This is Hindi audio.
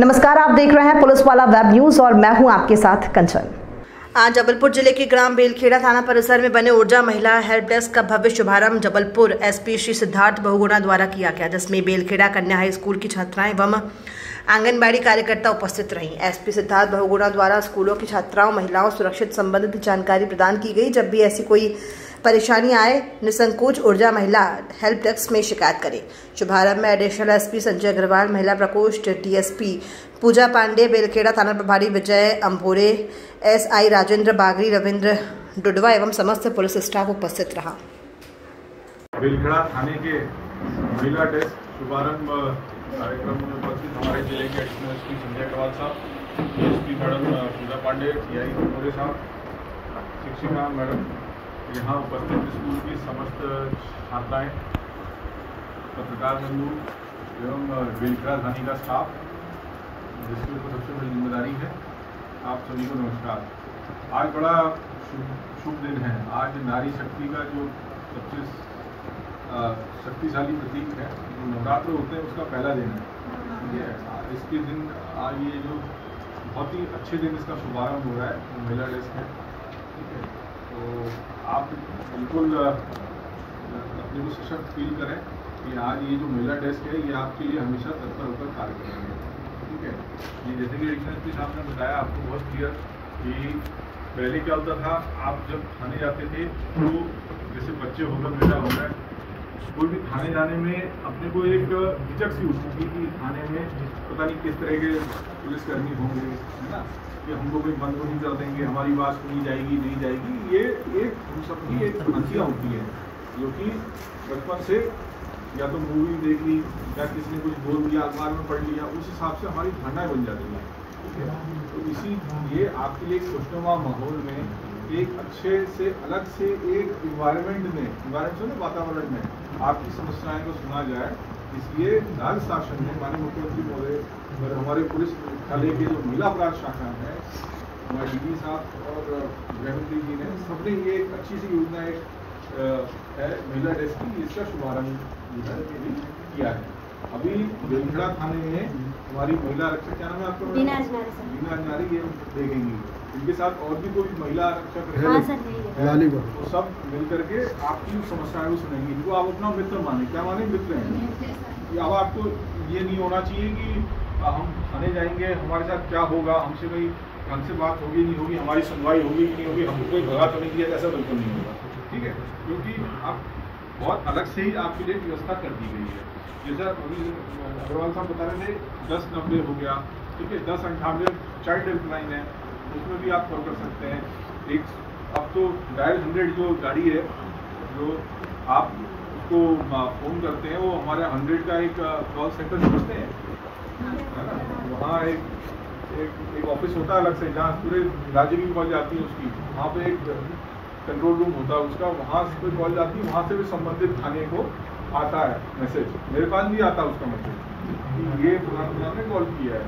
नमस्कार, आप देख रहे हैं पुलिस वाला वेब न्यूज़ और मैं हूँ आपके साथ कंचन। आज जबलपुर ज़िले के ग्राम बेलखेड़ा थाना परिसर में बने ऊर्जा महिला हेल्प डेस्क का भव्य शुभारंभ जबलपुर एसपी श्री सिद्धार्थ बहुगुणा द्वारा किया गया, जिसमें बेलखेड़ा कन्या हाई स्कूल की छात्राएँ एवं आंगनबाड़ी कार्यकर्ता उपस्थित रहीं। एसपी सिद्धार्थ बहुगुणा द्वारा स्कूलों की छात्राओं, महिलाओं, सुरक्षित संबंधित जानकारी प्रदान की गई, जब भी ऐसी कोई परेशानी आए, निसंकोच ऊर्जा महिला हेल्प डेस्क में शिकायत करें। शुभारंभ में एडिशनल एसपी संजय अग्रवाल, महिला प्रकोष्ठ डीएसपी पूजा पांडे, बेलखेड़ा थाना प्रभारी विजय अम्भोरे एसआई राजेंद्र बागरी, रविंद्र डुडवा एवं समस्त पुलिस स्टाफ उपस्थित रहा। बेलखेड़ा थाने के महिला डेस्क शुभारंभ कार्यक्रम में उपस्थित हमारे ज़िले के additional S P Sanjay Agrawal साहब, DSP madam Pooja Pandey TI Ambhore साहब, शिक्षिका मैडम यहाँ उपस्थित स्कूल की समस्त छात्राएँ, पत्रकार बंधु एवं बेलखरा थाने का स्टाफ, जिसके ऊपर सबसे बड़ी ज़िम्मेदारी है। आप सभी को नमस्कार। आज बड़ा शुभ शुभ दिन है। आज नारी शक्ति का जो सबसे शक्तिशाली प्रतीक है, जो नवरात्र होते हैं, उसका पहला दिन है। ठीक है इसके दिन, आज ये जो बहुत ही अच्छे दिन इसका शुभारंभ हो रहा है महिला डेस्क है ठीक है। तो आप बिल्कुल अपने को सशक्त फील करें कि आज ये जो मेला डेस्क है, ये आपके लिए हमेशा तत्पर होकर कार्य करेंगे ठीक है? ये जैसे कि एडिशनल साहब ने बताया, आपको बहुत क्लियर कि पहले क्या होता था, आप जब थाने जाते थे तो जैसे बच्चे होकर मेला हो रहा है कोई भी थाने जाने में अपने को एक हिचक सी उठती थी कि थाने में पता नहीं किस तरह के पुलिसकर्मी होंगे, है ना? कि हमको कोई बंद को नहीं कर देंगे, हमारी बात सुनी जाएगी, नहीं जाएगी, ये एक हम सबकी एक हंसियाँ होती है, जो कि बचपन से या तो मूवी देख ली, या किसी ने कुछ बोल दिया, अखबार में पढ़ लिया, उस हिसाब से हमारी धारणाएँ बन जाती हैं तो इसी ये आपके लिए खुशनुमा माहौल में एक अच्छे से अलग से एक इन्वायरमेंट में इन्वायरमेंट से वातावरण में, आपकी समस्याएँ को सुना जाए, इसलिए राज्य शासन ने माननीय मुख्यमंत्री महोदय, और हमारे पुलिस मुख्यालय के जो महिला अपराध शाखा है, हमारे डी साहब और गृहमंत्री जी ने, सबने ये एक अच्छी सी योजना एक है, महिला डेस्क की, इसका शुभारंभ किया है। अभी बेलखड़ा थाने में हमारी महिला आरक्षक क्या नाम है आपका? बीना अजनारी ये देखेंगी। इनके साथ और भी कोई महिला आरक्षक रहे? तो सब मिल करके आपकी समस्याएँ भी सुनेंगी। इनको आप अपना मित्र माने। क्या माने? मित्र हैं। अब आपको ये नहीं होना चाहिए कि हम थाने जाएँगे हमारे साथ क्या होगा? हमसे कोई हमसे बात होगी नहीं होगी हमारी सुनवाई होगी कि नहीं होगी हमको कोई भगा तो नहीं दिया ऐसा बिल्कुल नहीं होगा। ठीक है? क्योंकि आप बहुत अलग से ही आपके लिए व्यवस्था कर दी गई है। जैसा अभी अग्रवाल साहब बता रहे थे, दस नब्बे हो गया, ठीक है, दस अंठानवे चाइल्ड हेल्पलाइन है, उसमें भी आप कॉल कर सकते हैं। एक, अब तो डायल हंड्रेड जो गाड़ी है, जो आप उसको फ़ोन करते हैं, वो हमारे हंड्रेड का एक कॉल सेंटर समझते हैं? है ना? वहाँ एक एक एक ऑफ़िस होता है अलग से, जहाँ पूरे राज्य की कॉल जाती है उसकी। वहाँ पे एक कंट्रोल रूम होता है उसका, वहाँ से कॉल जाती है, वहाँ से भी संबंधित थाने को आता है मैसेज मेरे पास भी आता है उसका मैसेज ये पुराना ने कॉल किया है।